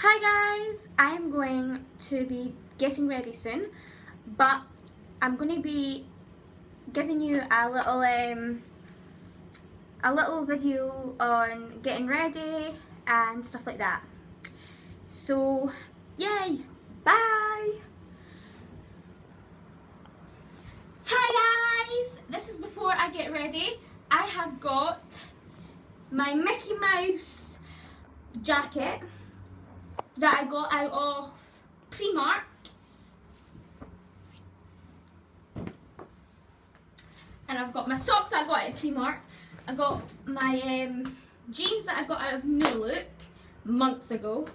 Hi guys, I am going to be getting ready soon, but I'm going to be giving you a little um, a little video on getting ready and stuff like that. So, yay! Bye! Hi guys! This is before I get ready. I have got my Mickey Mouse jacket that I got out of Primark. And I've got my socks I got at Primark. I got my um, jeans that I got out of New Look months ago.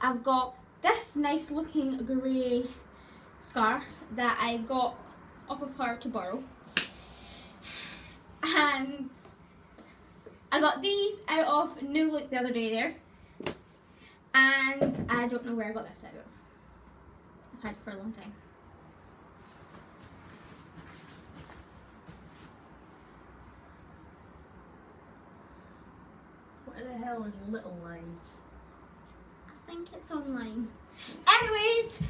I've got this nice looking grey scarf that I got off of her to borrow. And I got these out of New Look the other day there. And I don't know where I got this out of. I've had it for a long time. What the hell is Little Lives? I think it's online. Anyways,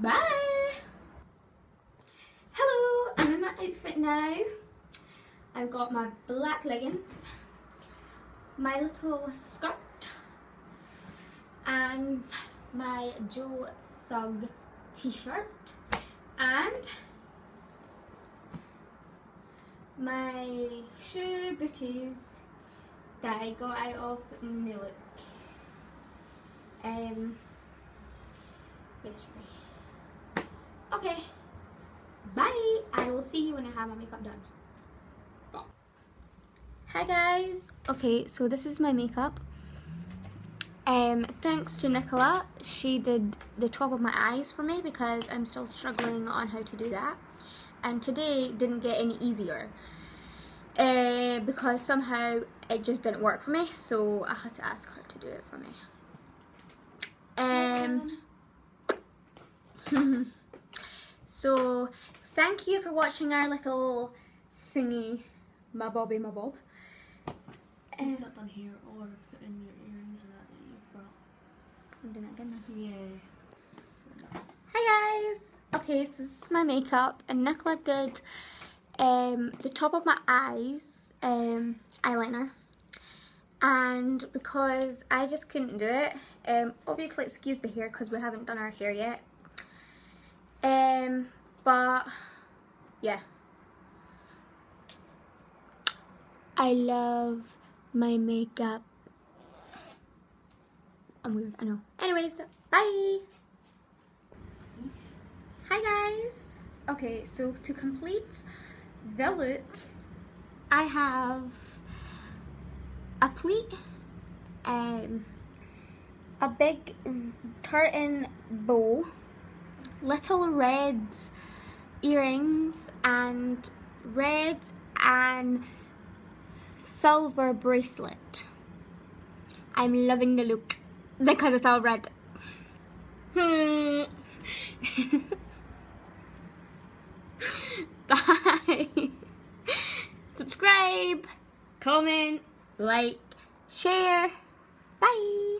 bye. Hello, I'm in my outfit now. I've got my black leggings, my little skirt, and my Joe Sugg t-shirt, and my shoe booties that I got out of New Look. Um, yes, right. Okay, bye. I will see you when I have my makeup done. Bye. Hi guys. Okay, so this is my makeup. Um, thanks to Nicola, she did the top of my eyes for me because I'm still struggling on how to do that. And today didn't get any easier uh, because somehow it just didn't work for me, so I had to ask her to do it for me. Um, so thank you for watching our little thingy, my bobby, my bob. Um, that here or put in your earrings and that that you brought. I'm doing that again. Yeah. Hi guys! Okay, so this is my makeup and Nicola did um, the top of my eyes um, eyeliner and because I just couldn't do it, um, obviously excuse the hair because we haven't done our hair yet um, but yeah I love my makeup I'm weird, I know. Anyways, bye! Hi guys! Okay, so to complete the look, I have a pleat, um, a big tartan bow, little red earrings, and red and silver bracelet. I'm loving the look because it's all red. Hmm. Bye. Subscribe, comment, like, share. Bye.